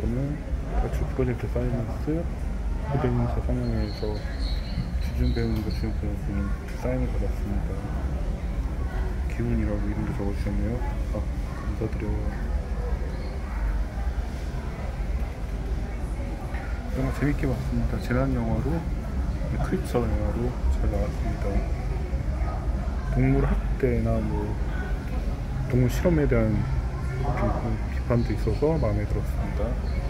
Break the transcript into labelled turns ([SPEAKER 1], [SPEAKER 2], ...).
[SPEAKER 1] 거는 다큐 프로젝트 사이먼스 후대인사 상영회에서 주준 배우님과 주연 배우님 사인을 받았습니다. 기훈이라고 이름도 적어주셨네요. 아, 감사드려요. 영화 재밌게 봤습니다. 재난 영화로 크리처 영화로 잘 나왔습니다. 동물 학대나 뭐 동물 실험에 대한 비- 비판도 있어서 마음에 들었습니다.